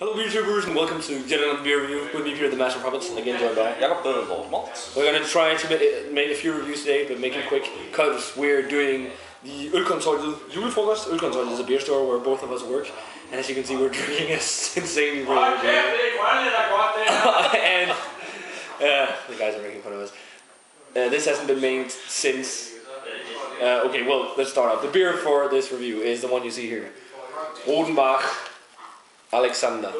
Hello YouTubers and welcome to yet another beer review with me here at the Master Hoppets, again joined by Jakob Bødegård Malt. We're gonna try to make, make a few reviews today, but make them quick because we're doing the Ølkonsortiet julefrokost. Ølkonsortiet is a beer store where both of us work, and as you can see, we're drinking a insanely rare beer. and uh, the guys are making fun of us. Uh, this hasn't been made since. Uh, okay, well, let's start off. The beer for this review is the one you see here Rodenbach Alexander.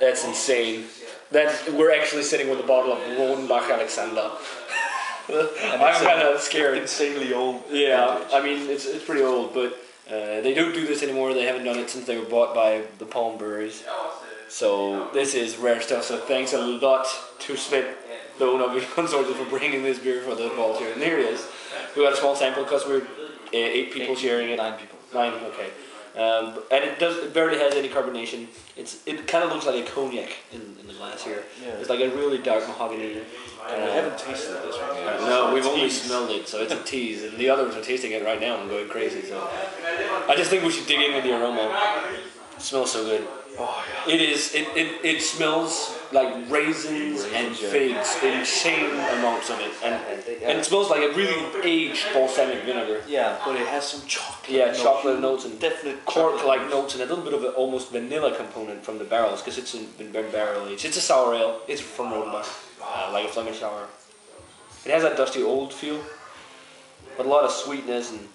That's insane. That we're actually sitting with a bottle of Rodenbach Alexander. I'm kind of scared. Insanely old. Yeah, I mean it's it's pretty old, but uh, they don't do this anymore. They haven't done it since they were bought by the Palm Breweries. So this is rare stuff. So thanks a lot to Smith, the owner of the consortium, for bringing this beer for the here. And here it is. We got a small sample because we're uh, eight people sharing it. Nine people. Nine, okay. Um, and it does it barely has any carbonation. It's it kind of looks like a cognac in, in the glass here. Yeah. It's like a really dark mahogany. And we haven't tasted this one yet. No, we've only Tease. smelled it, so it's a tease, and the others are tasting it right now and going crazy. So I just think we should dig in with the aroma. It smells so good. Oh. It is. It, it, it smells like raisins and figs, insane amounts of it, and and it smells like a really aged balsamic vinegar. Yeah, but it has some chocolate. Yeah, notes. chocolate notes and Definite cork-like notes and a little bit of an almost vanilla component from the barrels because it's in, been, been barrel aged. It's a sour ale. It's from Rodenbach, uh, like a Flemish sour. It has that dusty old feel, but a lot of sweetness and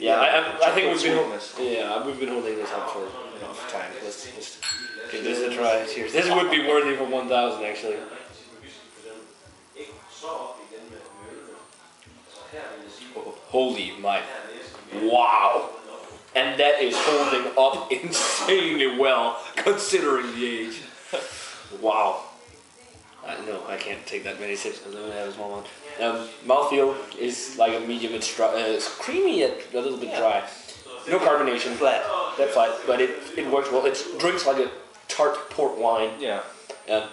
yeah. I, I, I think we've been sweetness. yeah we've been holding this up for enough time. Let's just give this a try. Cheers. This would be worthy for one thousand actually. Holy my, wow. And that is holding up insanely well considering the age. Wow. Uh, no, I can't take that many sips because I'm gonna have a small one. Um, mouthfeel is like a medium. It's, dry, uh, it's creamy yet a little bit dry. No carbonation. Flat. That flat, but it, it works well. It drinks like a tart port wine. Yeah, Um,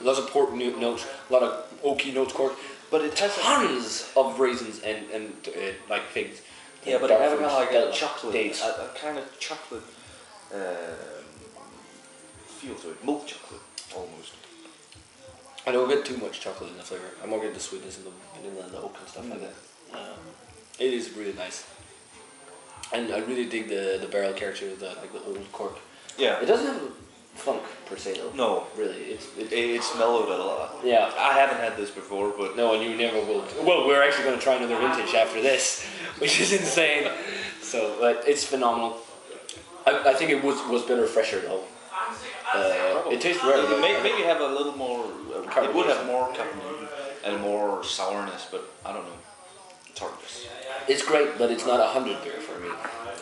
lots of port no- notes, a lot of oaky notes, cork, but it has tons of raisins and and uh, like figs. yeah, but it Dark has a kind of like a uh, chocolate, dates. a, a kind of chocolate um, feel to it, milk chocolate almost. I don't get too much chocolate in the flavor. I'm more getting the sweetness and the vanilla and the oak and stuff like that. Um, it is really nice, and I really dig the the barrel character, the like the old cork. Yeah. It doesn't have funk per se though. No, really. It's it, it, it's mellowed a lot. yeah. I haven't had this before, but No, and you never will. Well, we're actually going to try another vintage after this, which is insane. So, but it's phenomenal. I, I think it was was better fresher though. Uh, it tastes though. may, maybe have a little more. Uh, it would have more carbonation and more sourness, but I don't know. It's hard to say. It's great, but it's not a hundred beer for me.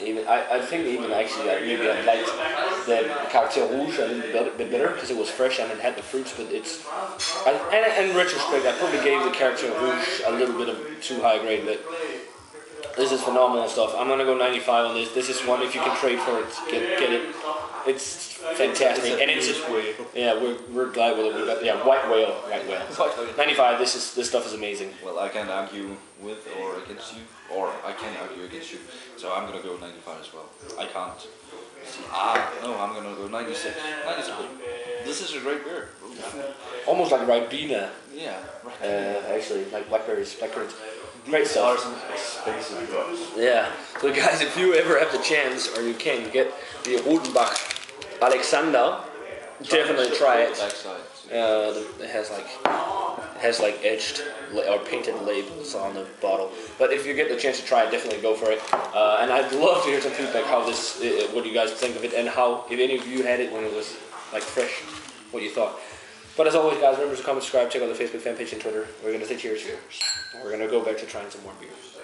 Even I, I think even actually I maybe I liked the Caractère Rouge a little bit, bit better because it was fresh and it had the fruits. But it's I, and in retrospect, I probably gave the Caractère Rouge a little bit of too high grade. But this is phenomenal stuff. I'm gonna go 95 on this. This is one if you can trade for it, get get it. It's fantastic, It's a and it's just whale. yeah we're, we're glad with it. We got yeah white whale, white whale. 95. This is this stuff is amazing. Well, I can't argue with or against you, or I can't argue against you. So I'm gonna go 95 as well. I can't. Ah, no, I'm gonna go 96. 96. This is a great beer. Almost like Ribena. Yeah, right. Uh, actually, like blackberries, blackberries. Great stuff. expensive. Yeah. So guys, if you ever have the chance, or you can get the Rodenbach Alexander, definitely try it. Uh, it has like has like etched or painted labels on the bottle. But if you get the chance to try it, definitely go for it. Uh, and I'd love to hear some feedback how this, uh, what you guys think of it, and how if any of you had it when it was like fresh, what you thought. But as always, guys, remember to comment, subscribe, check out the Facebook fan page and Twitter. We're gonna say cheers. We're gonna go back to trying some more beers.